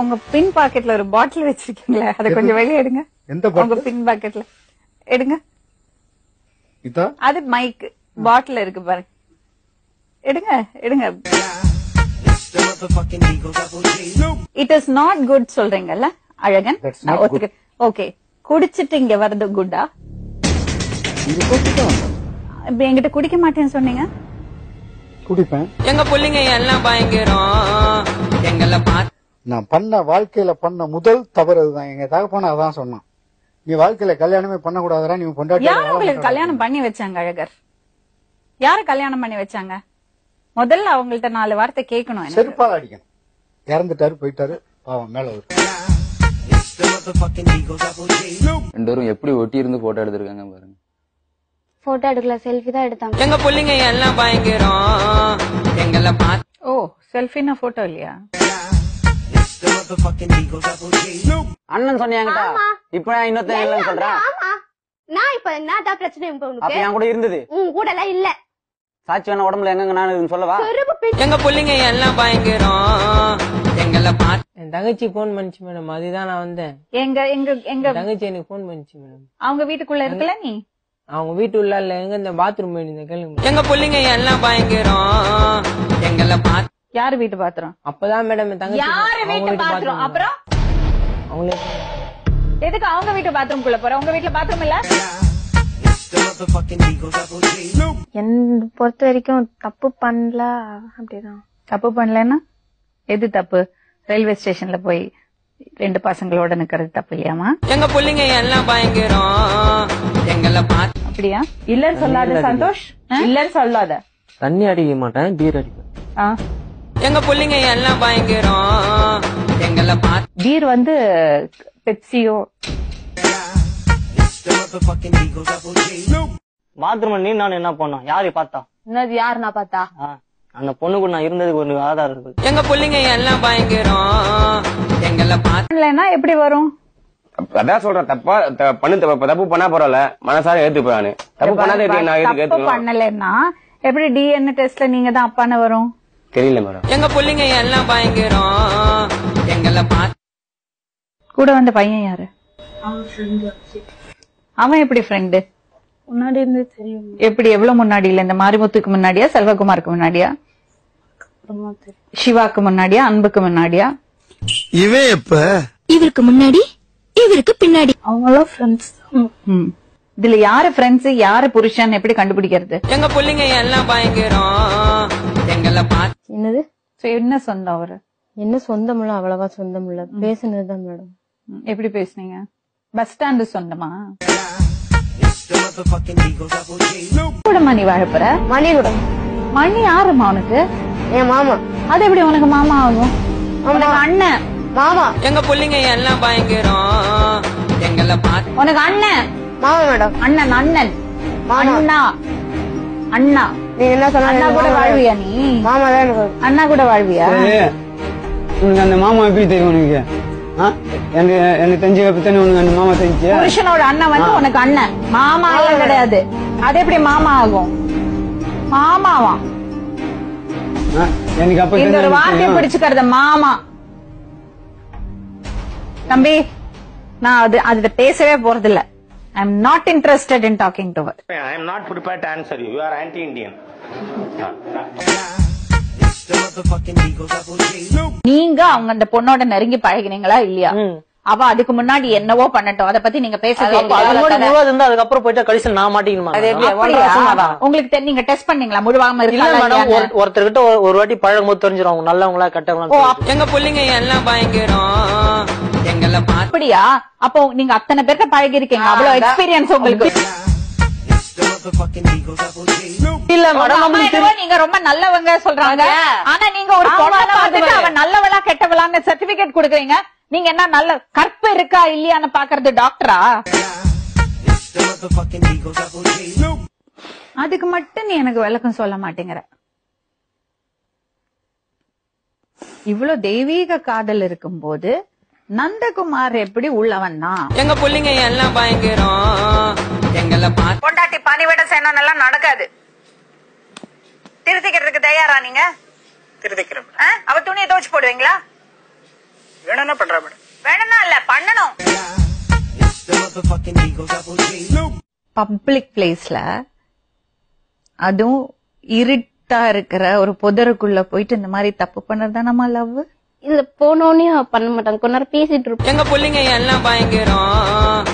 உங்க பின் பாக்கெட்ல ஒரு பாட்டில் வச்சிருக்கீங்களே அதை கொஞ்சம் வெளியே எடுங்க. எந்த உங்க பின் பாக்கெட்ல எடுங்க. அது மைக் பாட்டில் இருக்கு பாருங்க. எடுங்க எடுங்க. இட் இஸ் நாட் குட் சொல்றீங்கல்ல அழகன். ஓகே குடிச்சிட்டு இங்க வர்றது குட்டா இப்ப என்கிட்ட குடிக்க மாட்டேன்னு சொன்னீங்க? குடிப்பேன். எங்க புள்ளைங்க எல்லாம் பயங்கரம். எங்களை பார்த்து நான் பண்ண வாழ்க்கையில பண்ண முதல் தவறு அதுதான் எங்க தகப்பன அதான் சொன்னான். நீ வாழ்க்கையில கல்யாணமே பண்ண கூடாதுடா நீ பொண்டாட்டி கல்யாணம் பண்ணி வச்சாங்க அழகர்? யாரு கல்யாணம் பண்ணி வச்சாங்க? முதல்ல அவங்கள்ட்ட நாலு வார்த்தை கேட்கணும். செருப்பால் அடிக்கணும். இறந்துட்டாரு போயிட்டாரு. பாவம் மேல ஒரு ரெண்டு பேரும் எப்படி ஒட்டி இருந்து போட்டோ எடுத்திருக்காங்க பாருங்க. போட்டோ எடுக்கல செல்ஃபி தான் எடுத்தாங்க எங்க புள்ளைங்க எல்லாம் பயங்கரம். எங்களை பார்த்து ஓ செல்ஃபின்னா போட்டோ இல்லையா? அண்ணன் சொன்னியாங்கடா. இப்ப நான் இன்னொருத்தன் இல்லைன்னு சொல்றேன் நான் இப்ப என்னதான் பிரச்சனை இப்ப அப்ப உனக்கு என் கூட இருந்தது. உன் கூட எல்லாம் இல்ல. சாட்சி வேணா உடம்புல எங்க நான் சொல்லவா? எங்க புள்ளைங்க எல்லாம் பயங்கரம். எங்களை என் தங்கச்சி போன் பண்ணுச்சு மேடம் அதுதான் நான் வந்தேன். எங்க எங்க எங்க தங்கச்சி எனக்கு போன் பண்ணுச்சு மேடம் அவங்க வீட்டுக்குள்ள இருக்கல நீ? அவங்க வீட்டு உள்ள இல்ல எங்க இந்த பாத்ரூம் போயிருந்தேன் கேளுங்க. எங்க புள்ளைங்க எல்லாம் பயங்கரம். எங்களை பார்த்து யாரு வீட்டு பாத்திரம்? அப்பதான் மேடம் என் தங்கச்சி யாரு வீட்டு பாத்திரம் அப்புறம்? அவங்களே எதுக்கு அவங்க வீட்டு பாத்ரூம் குள்ள போற? உங்க வீட்டுல பாத்ரூம் இல்ல? என்ன பொறுத்த வரைக்கும் தப்பு பண்ணல அப்படிதான். தப்பு பண்ணலன்னா? எது தப்பு? ரயில்வே ஸ்டேஷன்ல போய் ரெண்டு பசங்களோட நிக்கிறது தப்பு இல்லையாமா எங்க புள்ளைங்க எல்லாம் பயங்கரம். எங்களை அப்படியா? இல்லன்னு சொல்லாத சந்தோஷ்? இல்லன்னு சொல்லாத. தண்ணி அடிக்க மாட்டேன் பீர் அடிப்பேன். ஆ. எங்க புள்ளைங்க எல்லாம் பயங்கரம். எங்களை பார்த்து பீர் வந்து பெப்சியோ. பாத்ரூம் நீ நான் என்ன பண்ணோம்? யாரு பார்த்தா? என்னது யாரு நான் பார்த்தா? அந்த பொண்ணு கூட நான் இருந்ததுக்கு ஒரு ஆதாரம் இருக்கு. எங்க புள்ளைங்க எல்லாம் பயங்கரம். எங்களை பார்த்து இல்லைன்னா எப்படி வரும்? அதான் சொல்றேன் தப்பா பண்ணு தப்பு தப்பு பண்ணா பரவாயில்ல. மனசார ஏத்துப்பேன் தப்பு பண்ணாத எப்படி நான் ஏத்துக்க பண்ணலன்னா எப்படி டிஎன்ஏ டெஸ்ட்ல நீங்க தான் அப்பான்னு வரும்? தெரியல மேடம் எங்க புள்ளைங்க எல்லாம் பயங்கரம். எங்களை கூட வந்த பையன் யாரு? அவன் எப்படி ஃப்ரெண்டு முன்னாடி இருந்து தெரியும். எப்படி எவ்வளவு முன்னாடி இல்ல? இந்த மாரிமுத்துக்கு முன்னாடியா? செல்வகுமாருக்கு முன்னாடியா? சிவாக்கு முன்னாடியா? அன்புக்கு முன்னாடியா? இவன் எப்ப? இவருக்கு முன்னாடி இவருக்கு பின்னாடி. அவங்களும் ஃப்ரெண்ட்ஸ் ம். இதுல யாரு ஃப்ரெண்ட்ஸ் யாரு புருஷன்? எப்படி கண்டுபிடிக்கிறது? எங்க புள்ளைங்க எல்லாம் பயங்கரம். என்னது? என்ன சொந்தம் அவரு? என்ன சொந்தம் இல்ல அவ்வளவா சொந்தம் இல்ல பேசுனதுதான் மேடம். எப்படி பேசுனீங்க? பஸ் ஸ்டாண்டு சொந்தமா? கூட மணி வாழப்புற மணி கூட மணி யாருமா உனக்கு? என் மாமா. அது எப்படி உனக்கு மாமா ஆகும்? உனக்கு அண்ணன். மாமா. எங்க புள்ளைங்க எல்லாம் பயங்கரம். எங்களை உனக்கு அண்ணன். மாமா மேடம். அண்ணன் அண்ணன். மாமா. அண்ணா. அண்ணா. நீங்க என்ன அண்ணா கூட வாழ்வியா நீ? மாமா தான் எனக்கு அண்ணா கூட வாழ்வியா? உனக்கு அந்த மாமா எப்படி தெரியும் உனக்கு? ஆ? எனக்கு எனக்கு தெரிஞ்ச பத்தி உனக்கு அந்த மாமா தெரிஞ்சு புருஷனோட அண்ணன் வந்து உனக்கு அண்ணன். மாமா எல்லாம் கிடையாது. அது எப்படி மாமா ஆகும்? மாமாவா? எனக்கு அப்ப இந்த ஒரு வார்த்தையை பிடிச்சுக்கிறது மாமா. தம்பி நான் அது அதுல பேசவே போறது I am not interested in talking to I am not prepared to answer you. You are anti-Indian. நீங்க அவங்க அந்த பொண்ணோட நெருங்கி பழகினீங்களா இல்லையா? அவ அதுக்கு முன்னாடி என்னவோ பண்ணட்டும். அத பத்தி நீங்க பேச இருந்தா அதுக்கப்புறம் போயிட்டா கடைசியில் நான் அப்படியா? உங்களுக்கு நீங்க டெஸ்ட் பண்ணீங்களா? முழுவாம இல்ல இருக்கா மேடம் ஒரு- ஒருத்தர்கிட்ட ஒரு- ஒரு வாட்டி பழகும் போது தெரிஞ்சிடும் நல்லவங்களா கெட்டவங்களா எங்க புள்ளைங்க எல்லாம் பயங்கரம்? எங்களை பார்த்து அப்படியா? அப்போ நீங்க அத்தனை பேர்ட்ட பழகி இருக்கீங்க அவ்வளவு எக்ஸ்பீரியன்ஸ் உங்களுக்கு. இல்ல நீங்க ரொம்ப நல்லவங்க சொல்றாங்க. ஆனா நீங்க ஒரு பொண்ணை பார்த்துட்டு அவ நல்லவளா கெட்டவளான்னு சர்டிபிகேட் கொடுக்குறீங்க. நீங்க என்ன நல்ல கற்பு இருக்கா இல்லையான்னு பாக்குறது டாக்டரா அதுக்கு மட்டும் நீ எனக்கு விளக்கம் சொல்ல மாட்டேங்கிற. இவ்வளவு தெய்வீக காதல் இருக்கும்போது நந்தகுமார் எப்படி உள்ளவன் தான் எங்க புள்ளைங்க எல்லாம் பயங்கரம். எங்களை பொண்டாட்டி பணிவிட செய்யணும் எல்லாம் நடக்காது. திருத்திக்கிறதுக்கு தயாரா நீங்க? திருத்திக்கிறேன்? அவ துணியை துவைச்சு போடுவீங்களா? வேணும்னா பண்றா மேடம். வேணும்னா இல்ல பண்ணணும். பப்ளிக் பிளேஸ்ல அதுவும் இருட்டா இருக்கிற ஒரு புதருக்குள்ள போயிட்டு இந்த மாதிரி தப்பு பண்ணது நம்ம லவ்? இல்ல போனோடனே பண்ண மாட்டாங்க. கொஞ்ச நேரம் பேசிட்டு இருப்போம். எங்க பிள்ளைங்க எல்லாம் பயங்கரம்.